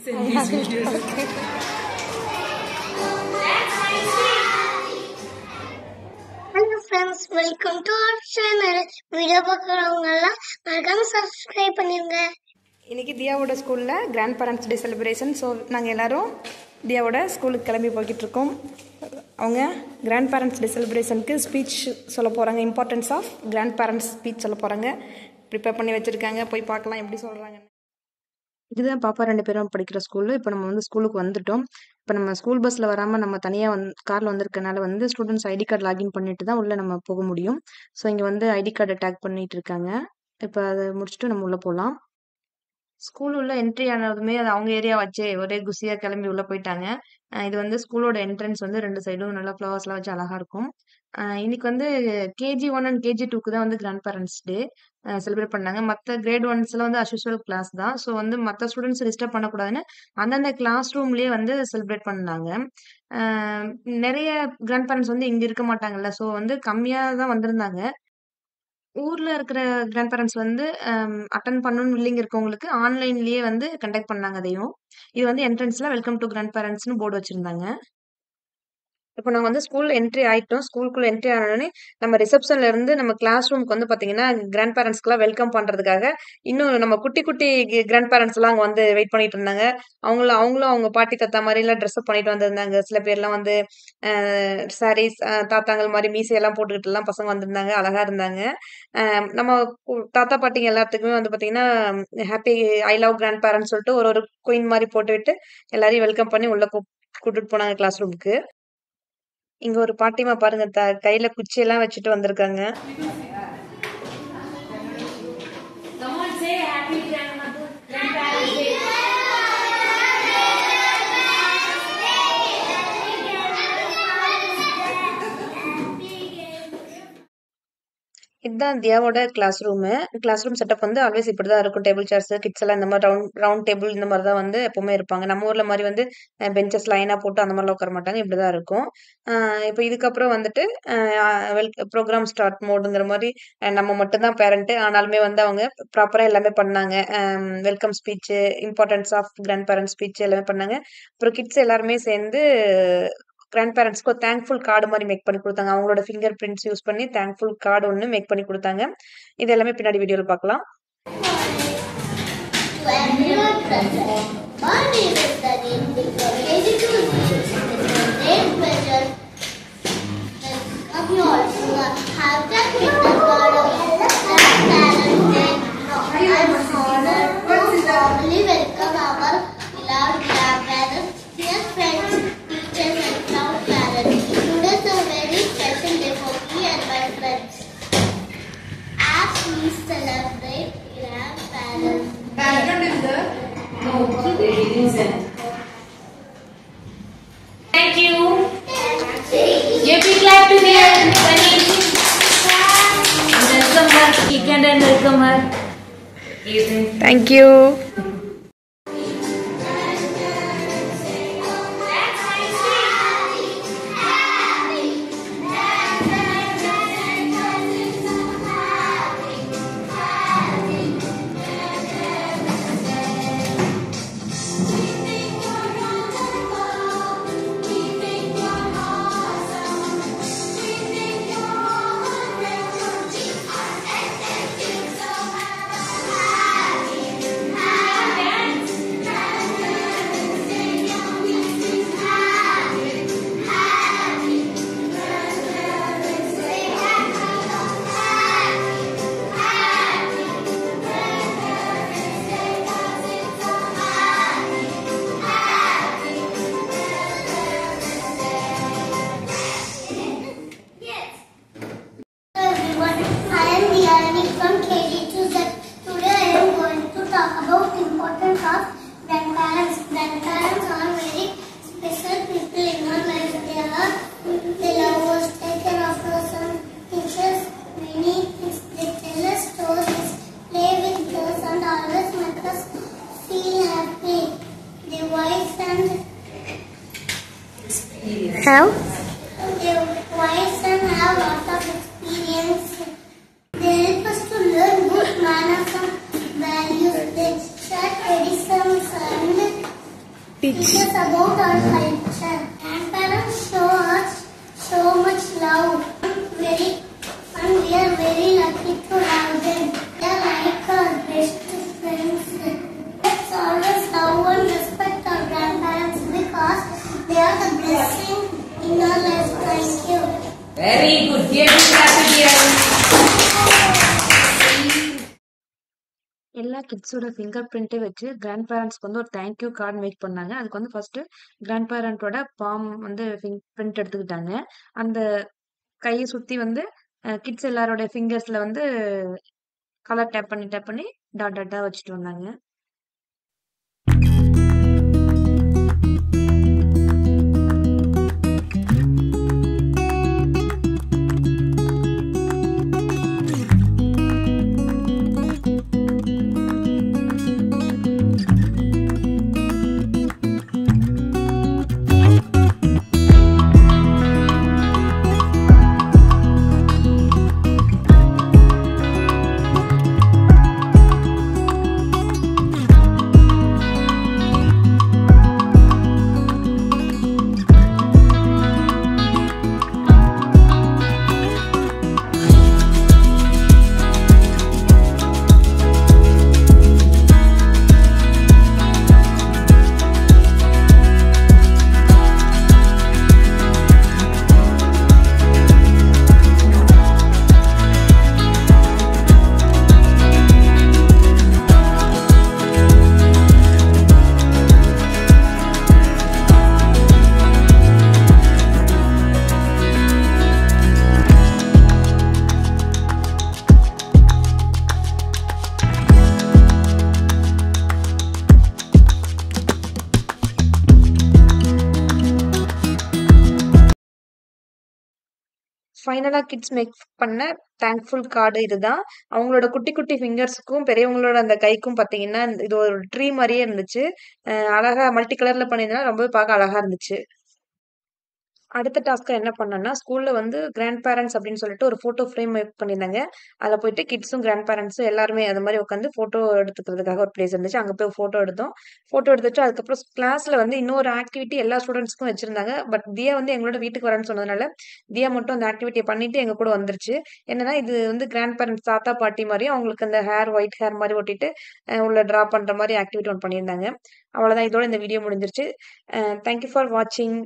Send these videos. Hello friends welcome to our channel video பார்க்குறவங்கெல்லாம் மறக்காம subscribe பண்ணிடுங்க இன்றைக்கி தியாவோட ஸ்கூலில் grand parents day celebration so நாங்கள் எல்லோரும் தியாவோட ஸ்கூலுக்கு கிளம்பி போய்கிட்டு இருக்கோம் அவங்க கிராண்ட் பேரண்ட்ஸ் டே செலிப்ரேஷனுக்கு ஸ்பீச் சொல்ல போகிறாங்க importance of grand parents speech சொல்ல போகிறாங்க ப்ரிப்பேர் பண்ணி வச்சுருக்காங்க போய் பார்க்கலாம் எப்படி சொல்கிறாங்க இதுதான் பாப்பா ரெண்டு பேரும் படிக்கிற ஸ்கூலு இப்போ நம்ம வந்து ஸ்கூலுக்கு வந்துட்டோம். இப்போ நம்ம ஸ்கூல் பஸ்ஸில் வராமல் நம்ம தனியாக வந் காரில் வந்திருக்கனால வந்து ஸ்டூடெண்ட்ஸ் ஐடி கார்டு லாகின் பண்ணிட்டு தான் உள்ளே நம்ம போக முடியும். ஸோ இங்கே வந்து ஐடி கார்டை டேக் பண்ணிட்டு இருக்காங்க. இப்போ அதை முடிச்சுட்டு நம்ம உள்ளே போகலாம் ஸ்கூல் உள்ள என்ட்ரி ஆனதுமே அது அவங்க ஏரியா வச்சே ஒரே குசியாக கிளம்பி உள்ளே போயிட்டாங்க. இது வந்து ஸ்கூலோட என்ட்ரன்ஸ் வந்து ரெண்டு சைடும் நல்லா ஃப்ளவர்ஸ்லாம் வச்சு அழகா இருக்கும். இன்னைக்கு வந்து கேஜி ஒன் அண்ட் கேஜி டூக்கு தான் வந்து கிராண்ட் பேரண்ட்ஸ் டே செலிப்ரேட் பண்ணாங்க. மற்ற கிரேட் ஒன்ஸ்ல வந்து அஸ்யூஷுவல் கிளாஸ் தான். ஸோ வந்து மற்ற ஸ்டூடெண்ட்ஸ் டிஸ்டர்ப் பண்ணக்கூடாதுன்னு அந்தந்த கிளாஸ் ரூம்லயே வந்து செலிப்ரேட் பண்ணாங்க. நிறைய கிராண்ட் பேரண்ட்ஸ் வந்து இங்க இருக்க மாட்டாங்கல்ல. ஸோ வந்து கம்மியா தான் வந்திருந்தாங்க. ஊர்ல இருக்கிற கிராண்ட் பேரண்ட்ஸ் வந்து அட்டன் பண்ணணும்னு இல்லைங்க இருக்கவங்களுக்கு ஆன்லைன்லயே வந்து கண்டக்ட் பண்ணாங்க அதையும். இது வந்து என்ட்ரன்ஸ்ல வெல்கம் டு கிராண்ட் பேரண்ட்ஸ்னு போர்டு வச்சிருந்தாங்க. இப்போ நாங்கள் வந்து ஸ்கூல் என்ட்ரி ஆகிட்டோம் ஸ்கூலுக்குள்ளே என்ட்ரி ஆனோடனே நம்ம ரிசப்ஷன்ல இருந்து நம்ம கிளாஸ் ரூமுக்கு வந்து பார்த்தீங்கன்னா கிராண்ட் பேரண்ட்ஸ்க்குலாம் வெல்கம் பண்ணுறதுக்காக இன்னும் நம்ம குட்டி குட்டி கிராண்ட் பேரண்ட்ஸ்லாம் அங்கே வந்து வெயிட் பண்ணிட்டு இருந்தாங்க. அவங்களும் அவங்களும் அவங்க பாட்டி தாத்தா மாதிரிலாம் ட்ரெஸ்அப் பண்ணிட்டு வந்திருந்தாங்க. சில பேர்லாம் வந்து சாரீஸ் தாத்தாங்கள் மாதிரி மீசையெல்லாம் போட்டுக்கிட்டு எல்லாம் பசங்க வந்திருந்தாங்க. அழகா இருந்தாங்க. நம்ம கு- தாத்தா பாட்டிங்க எல்லாத்துக்குமே வந்து பார்த்தீங்கன்னா happy I love grand parents சொல்லிட்டு ஒரு ஒரு குயின் மாதிரி போட்டுவிட்டு எல்லாரையும் வெல்கம் பண்ணி உள்ள கூப்- கூட்டுட்டு போனாங்க கிளாஸ் ரூமுக்கு இங்க ஒரு பாட்டிமா பாருங்க த கையில குச்சி எல்லாம் வச்சுட்டு வந்திருக்காங்க. இதுதான் தியாவோட class room class room setup வந்து ஆல்வேஸ் இப்படிதான் இருக்கும். டேபிள் சேர்ஸ் கிட்ஸ் எல்லாம் இந்த மாதிரி ரவுண்ட் ரவுண்ட் டேபிள் இந்த மாதிரி தான் வந்து எப்பவுமே இருப்பாங்க. நம்ம ஊர்ல மாதிரி வந்து பெஞ்சஸ் லைனா போட்டு அந்த மாதிரிலாம் உட்கார மாட்டாங்க. இப்படிதான் இருக்கும். இப்போ இதுக்கப்புறம் வந்துட்டு வெல் ப்ரோக்ராம் ஸ்டார்ட் மோடுங்கிற மாதிரி நம்ம மட்டும்தான் பேரண்ட் ஆனாலுமே வந்து அவங்க ப்ராப்பரா எல்லாமே பண்ணாங்க. Welcome speech importance of grand parent speech எல்லாமே பண்ணாங்க. அப்புறம் கிட்ஸ் எல்லாருமே சேர்ந்து கிராண்ட் பேரண்ட்ஸ்க்கு ஒரு தேங்க்ஃபுல் கார்டு மாதிரி மேக் பண்ணி கொடுத்தாங்க. அவங்களோட ஃபிங்கர் பிரிண்ட்ஸ் யூஸ் பண்ணி தேங்க்ஃபுல் கார்டு ஒன்று மேக் பண்ணி கொடுத்தாங்க. இது எல்லாமே பின்னாடி வீடியோவில் பார்க்கலாம். To everyone present, my Background is there? No, so they didn't Thank you. Give a clap to the everybody. Welcome her, Kikand and welcome her. Thank you. have? Their have of experience. They help us to learn good manners values. Traditions and teach us about our culture. Very good எல்லா கிட்ஸோட finger பிரிண்ட்டை வச்சு grand பேரண்ட்ஸ்க்கு வந்து ஒரு thank you card make பண்ணாங்க. அதுக்கு வந்து first grand பேரண்ட்டோட பாம் வந்து ஃபிங் பிரிண்ட் எடுத்துக்கிட்டாங்க. அந்த கையை சுற்றி வந்து கிட்ஸ் எல்லாரோட ஃபிங்கர்ஸில் வந்து கலர் டேப் பண்ணி டேப் பண்ணி டாட் டாட்டாக வச்சுட்டு வந்தாங்க. ஃபைனலாக கிட்ஸ் மேக் பண்ண தேங்க்ஃபுல் கார்டு இதுதான். அவங்களோட குட்டி குட்டி ஃபிங்கர்ஸுக்கும் பெரியவங்களோட அந்த கைக்கும் பார்த்தீங்கன்னா இது ஒரு ட்ரீ மாதிரியே இருந்துச்சு. அழகாக அழகா மல்டி கலரில் பண்ணியிருந்தனால ரொம்பவே பார்க்க அழகா இருந்துச்சு. அடுத்த டாஸ்க்கு என்ன பண்ணேன்னா ஸ்கூலில் வந்து கிராண்ட் பேரண்ட்ஸ் அப்படின்னு சொல்லிட்டு ஒரு ஃபோட்டோ ஃப்ரேம் மேக் பண்ணியிருந்தாங்க. அதில் போயிட்டு கிட்ஸும் கிராண்ட் பேரண்ட்ஸும் எல்லாருமே அது மாதிரி உட்காந்து ஃபோட்டோ எடுத்துக்கிறதுக்காக ஒரு பிளேஸ் இருந்துச்சு. அங்கே போய் ஃபோட்டோ எடுத்தோம். ஃபோட்டோ எடுத்துட்டு அதுக்கப்புறம் கிளாஸில் வந்து இன்னொரு ஆக்டிவிட்டி எல்லா ஸ்டூடெண்ட்ஸ்க்கும் வச்சுருந்தாங்க. பட் தியா வந்து எங்களோட வீட்டுக்கு வரேன்னு சொன்னதுனால தியா மட்டும் அந்த ஆக்டிவிட்டியை பண்ணிட்டு எங்கள் கூட வந்துருச்சு. என்னன்னா இது வந்து கிராண்ட் பேரண்ட்ஸ் தாத்தா பாட்டி மாதிரியும் அவங்களுக்கு அந்த ஹேர் ஒயிட் ஹேர் மாதிரி ஒட்டிட்டு உள்ள ட்ரா பண்ணுற மாதிரி ஆக்டிவிட்டி ஒன்று பண்ணியிருந்தாங்க. அவ்வளோதான் இதோட இந்த வீடியோ முடிஞ்சிருச்சு. தேங்க்யூ ஃபார் வாட்சிங்